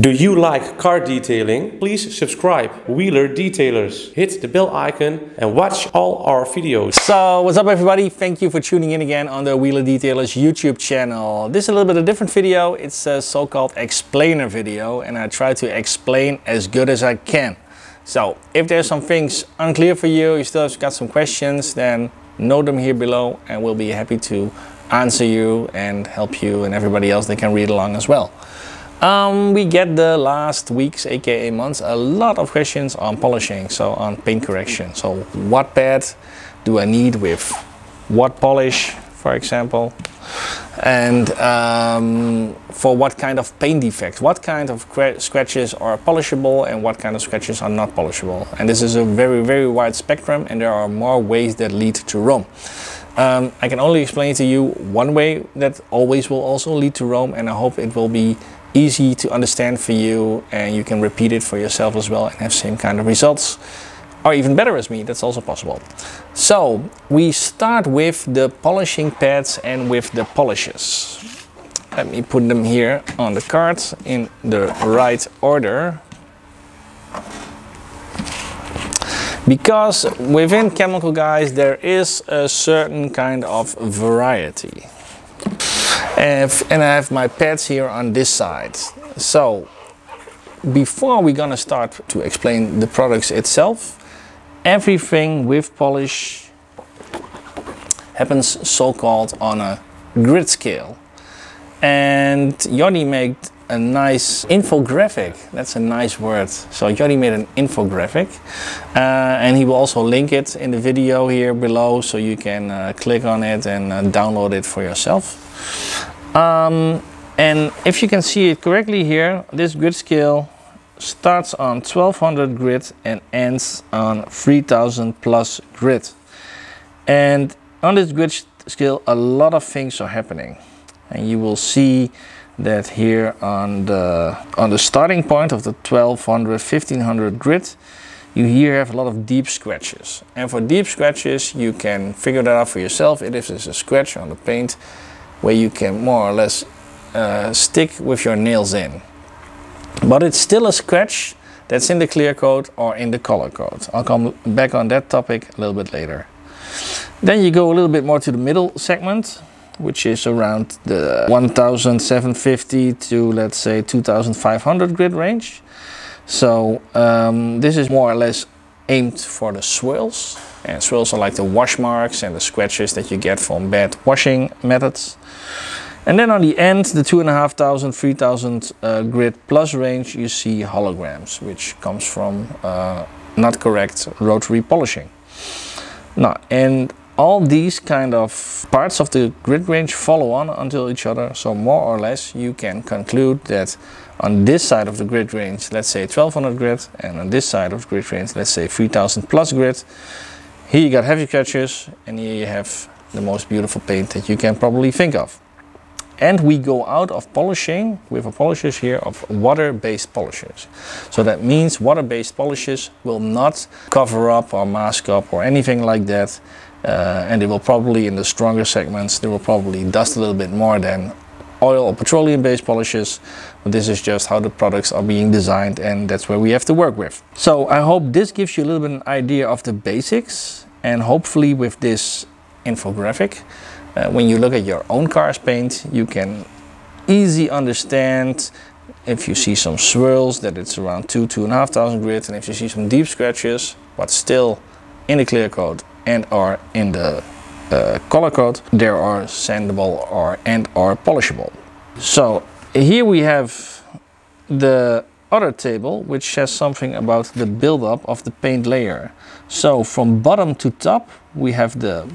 Do you like car detailing? Please subscribe Wheeler Detailers. Hit the bell icon and watch all our videos. So what's up everybody? Thank you for tuning in again on the Wheeler Detailers YouTube channel. This is a little bit of a different video. It's a so-called explainer video and I try to explain as good as I can. So if there's some things unclear for you, you still have got some questions, then note them here below and we'll be happy to answer you and help you and everybody else that can read along as well. Um, we get the last weeks, aka months, a lot of questions on polishing, so on paint correction. So what pad do I need with what polish, for example, and um, for what kind of paint defects, what kind of scratches are polishable and what kind of scratches are not polishable. And this is a very, very wide spectrum and there are more ways that lead to Rome. Um, I can only explain to you one way that always will also lead to Rome and I hope it will be easy to understand for you and you can repeat it for yourself as well and have same kind of results or even better as me, that's also possible. So we start with the polishing pads and with the polishes. Let me put them here on the card in the right order. Because within Chemical Guys there is a certain kind of variety and I have my pads here on this side. So before we're gonna start to explain the products itself, everything with polish happens so-called on a grit scale. And Jordi made a nice infographic. That's a nice word. So Jordi made an infographic uh, and he will also link it in the video here below so you can uh, click on it and uh, download it for yourself. Um, and if you can see it correctly here, this grit scale starts on 1200 grit and ends on 3000 plus grit. And on this grit scale, a lot of things are happening. And you will see that here on the, on the starting point of the 1200, 1500 grit, you here have a lot of deep scratches. And for deep scratches, you can figure that out for yourself. If is a scratch on the paint where you can more or less uh, stick with your nails in. But it's still a scratch that's in the clear coat or in the color coat. I'll come back on that topic a little bit later. Then you go a little bit more to the middle segment, which is around the 1750 to let's say 2500 grit range. So um, this is more or less aimed for the swirls. And swirls are like the wash marks and the scratches that you get from bad washing methods. And then on the end, the 2,500, 3,000 uh, grit plus range, you see holograms, which comes from uh, not correct rotary polishing. Now, and all these kind of parts of the grit range follow on until each other. So more or less, you can conclude that on this side of the grit range, let's say 1200 grit, and on this side of the grit range, let's say 3000 plus grit, here you got heavy scratches, and here you have the most beautiful paint that you can probably think of. And we go out of polishing with a polishes here of water-based polishes. So that means water-based polishes will not cover up or mask up or anything like that. Uh, and they will probably, in the stronger segments, they will probably dust a little bit more than oil or petroleum-based polishes. But this is just how the products are being designed and that's where we have to work with. So I hope this gives you a little bit of an idea of the basics and hopefully with this infographic uh, when you look at your own car's paint, you can easily understand if you see some swirls that it's around two, two and a half thousand grit, and if you see some deep scratches, but still in the clear coat and are in the uh, color coat, they are sandable or and are polishable. So here we have the other table which says something about the buildup of the paint layer. So from bottom to top we have the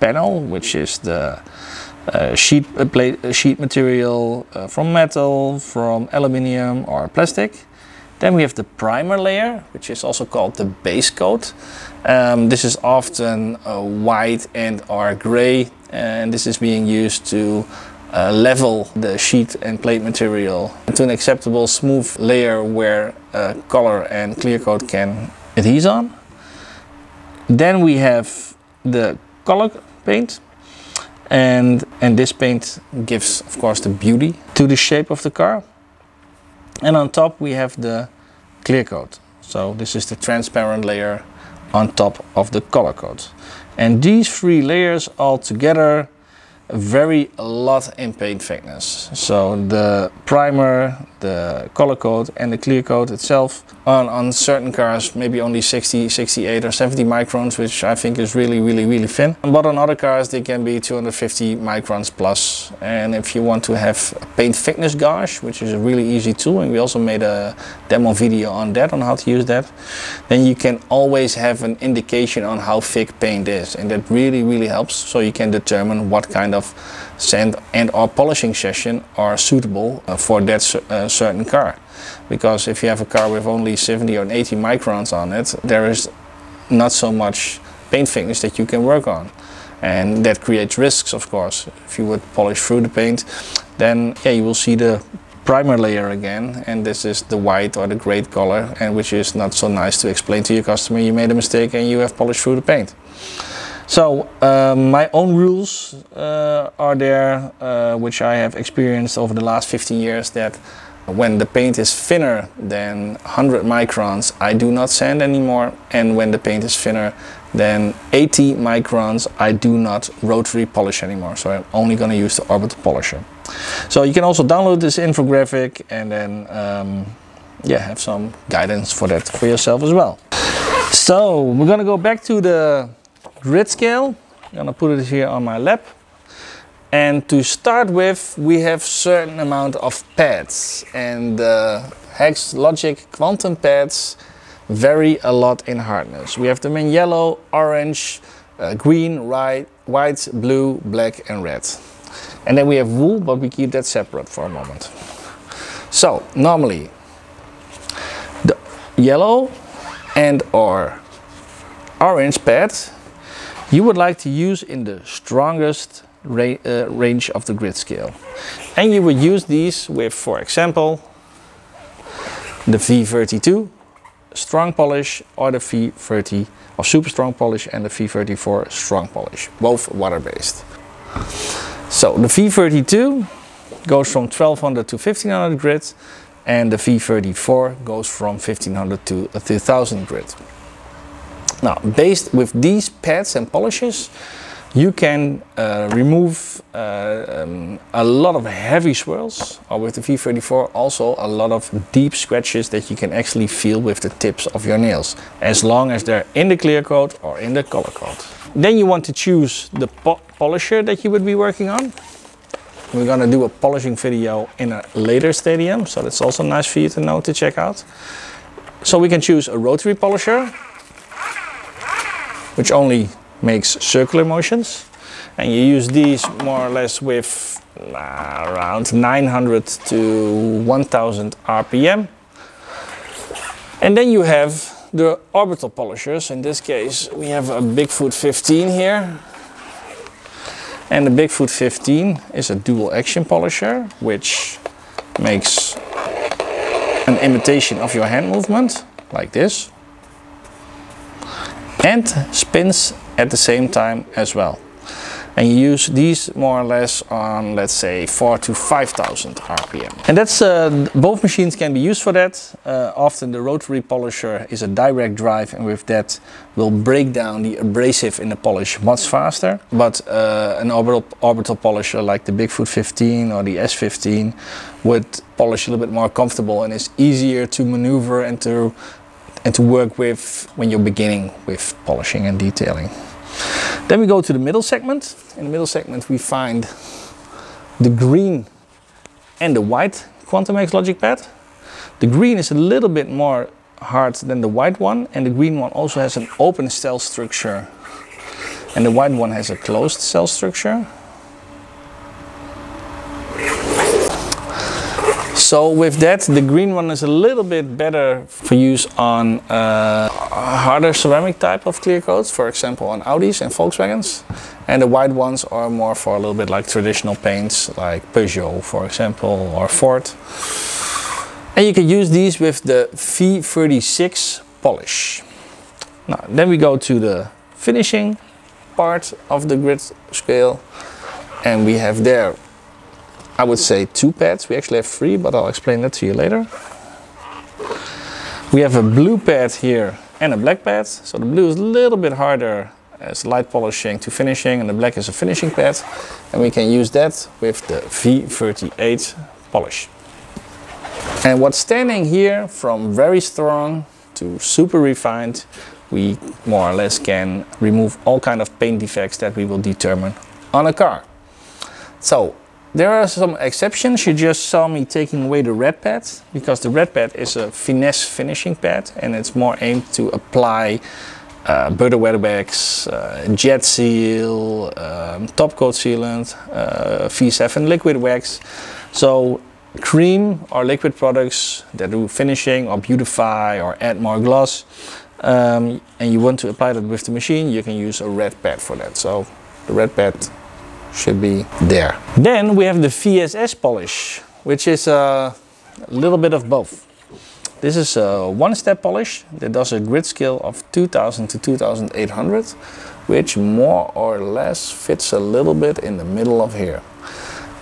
panel, which is the uh, sheet uh, plate uh, sheet material uh, from metal, from aluminium or plastic. Then we have the primer layer, which is also called the base coat. Um, this is often uh, white and or gray, and this is being used to uh, level the sheet and plate material to an acceptable smooth layer where color and clear coat can adhere on. Then we have the color paint and and this paint gives of course the beauty to the shape of the car And on top we have the clear coat. So this is the transparent layer on top of the color coat. And these three layers all together vary a lot in paint thickness. So the primer, the color coat and the clear coat itself. On, on certain cars maybe only 60, 68 or 70 microns which I think is really really really thin. But on other cars they can be 250 microns plus. And if you want to have a paint thickness gauge which is a really easy tool and we also made a demo video on that on how to use that then you can always have an indication on how thick paint is. And that really really helps. So you can determine what kind of sand and or polishing session are suitable uh, for that uh, certain car. Because if you have a car with only 70 or 80 microns on it there is not so much paint thickness that you can work on. And that creates risks of course. If you would polish through the paint then yeah you will see the primer layer again and this is the white or the gray color and which is not so nice to explain to your customer you made a mistake and you have polished through the paint so um, my own rules uh, are there, uh, which I have experienced over the last 15 years that when the paint is thinner than 100 microns, I do not sand anymore. And when the paint is thinner than 80 microns, I do not rotary polish anymore. So I'm only going to use the orbital polisher. So you can also download this infographic and then um, yeah, have some guidance for that for yourself as well. So we're going to go back to the grit scale. I'm gonna put it here on my lap. And to start with, we have certain amount of pads and the Hex Logic Quantum pads vary a lot in hardness. We have them in yellow, orange, uh, green, white, blue, black and red. And then we have wool, but we keep that separate for a moment. So normally the yellow and or orange pad you would like to use in the strongest ra uh, range of the grit scale. And you would use these with, for example, the V32 strong polish or the V30 or super strong polish and the V34 strong polish, both water-based. So the V32 goes from 1200 to 1500 grit and the V34 goes from 1500 to 2000 grit. Now, based with these pads and polishes, you can uh, remove uh, um, a lot of heavy swirls, or with the V34 also a lot of deep scratches that you can actually feel with the tips of your nails, as long as they're in the clear coat or in the color coat. Then you want to choose the po polisher that you would be working on. We're gonna do a polishing video in a later stadium, so that's also nice for you to know to check out. So we can choose a rotary polisher, which only makes circular motions. And you use these more or less with uh, around 900 to 1000 RPM. And then you have the orbital polishers. In this case, we have a Bigfoot 15 here. And the Bigfoot 15 is a dual action polisher, which makes an imitation of your hand movement, like this and spins at the same time as well. And you use these more or less on, let's say, 4 to 5000 RPM. And that's, uh, both machines can be used for that. Uh, often the rotary polisher is a direct drive and with that will break down the abrasive in the polish much faster. But uh, an orbital, orbital polisher like the Bigfoot 15 or the S15 would polish a little bit more comfortable and is easier to maneuver and to and to work with when you're beginning with polishing and detailing. Then we go to the middle segment. In the middle segment we find the green and the white Quantum Hex Logic pad. The green is a little bit more hard than the white one and the green one also has an open cell structure and the white one has a closed cell structure. So with that, the green one is a little bit better for use on uh, harder ceramic type of clear coats, for example on Audis and Volkswagens. And the white ones are more for a little bit like traditional paints, like Peugeot, for example, or Ford. And you can use these with the V36 polish. Now, then we go to the finishing part of the grit scale. And we have there I would say two pads. We actually have three, but I'll explain that to you later. We have a blue pad here and a black pad. So the blue is a little bit harder as light polishing to finishing and the black is a finishing pad. And we can use that with the V38 polish. And what's standing here from very strong to super refined, we more or less can remove all kind of paint defects that we will determine on a car. So there are some exceptions. You just saw me taking away the red pad because the red pad is a finesse finishing pad and it's more aimed to apply uh, butter wax, uh, JetSeal, um, top coat sealant, uh, V7 liquid wax. So cream or liquid products that do finishing or beautify or add more gloss um, and you want to apply that with the machine you can use a red pad for that so the red pad should be there then we have the VSS polish which is a little bit of both this is a one-step polish that does a grit scale of 2000 to 2800 which more or less fits a little bit in the middle of here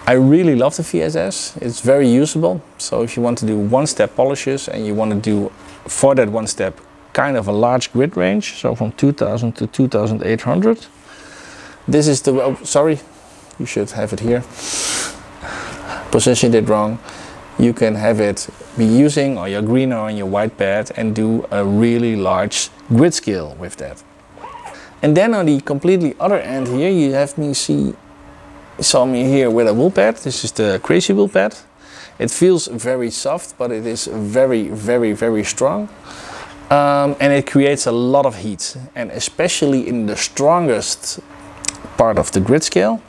I really love the VSS. It's very usable. So if you want to do one-step polishes and you want to do for that one step kind of a large grit range, so from 2000 to 2800. This is the, oh, sorry, you should have it here. Positioned it wrong. You can have it be using or your green or on your white pad and do a really large grit scale with that. And then on the completely other end here, you have me see saw me here with a wool pad. This is the Crazy Wool pad. It feels very soft, but it is very, very, very strong. Um, and it creates a lot of heat. And especially in the strongest part of the grit scale,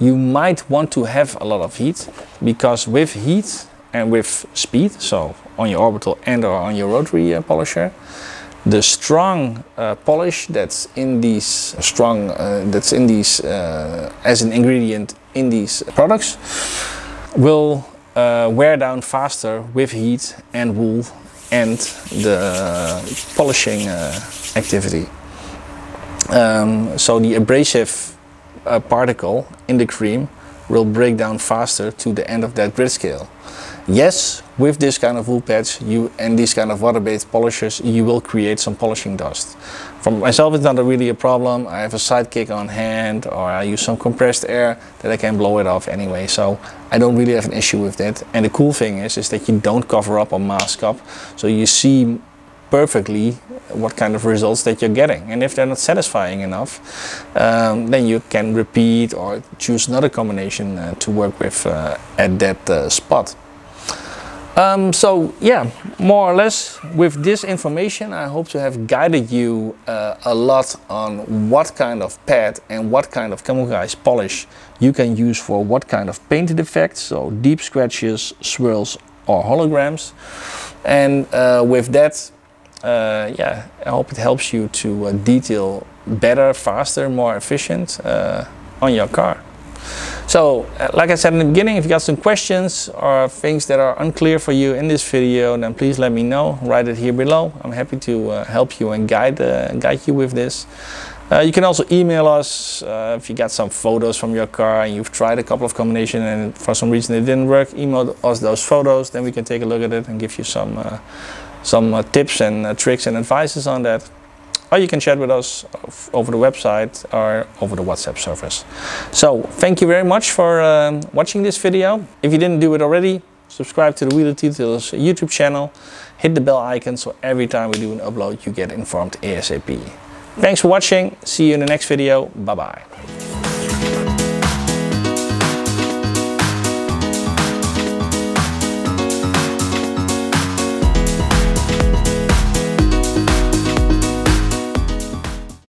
you might want to have a lot of heat because with heat and with speed, so on your orbital and or on your rotary uh, polisher, the strong uh, polish that's in these strong uh, that's in these uh, as an ingredient in these products will uh, wear down faster with heat and wool and the polishing uh, activity. Um, so the abrasive uh, particle in the cream will break down faster to the end of that grit scale Yes, with this kind of wool pads you and these kind of water-based polishers, you will create some polishing dust. For myself, it's not really a problem. I have a sidekick on hand or I use some compressed air that I can blow it off anyway. So I don't really have an issue with that. And the cool thing is, is that you don't cover up or mask up. So you see perfectly what kind of results that you're getting. And if they're not satisfying enough, um, then you can repeat or choose another combination uh, to work with uh, at that uh, spot. Um, so yeah, more or less with this information I hope to have guided you uh, a lot on what kind of pad and what kind of camouflage polish you can use for what kind of paint defects, so deep scratches, swirls or holograms. And uh, with that, yeah, I hope it helps you to uh, detail better, faster, more efficient uh, on your car. So, uh, like I said in the beginning, if you got some questions or things that are unclear for you in this video, then please let me know. Write it here below. I'm happy to uh, help you and guide, uh, guide you with this. Uh, you can also email us uh, if you got some photos from your car and you've tried a couple of combinations and for some reason it didn't work. Email us those photos, then we can take a look at it and give you some, uh, some tips and tricks and advices on that or you can chat with us over the website or over the WhatsApp service. So thank you very much for um, watching this video. If you didn't do it already, subscribe to the Wheeler Detailers YouTube channel, hit the bell icon so every time we do an upload you get informed ASAP. Thanks for watching, see you in the next video, bye bye.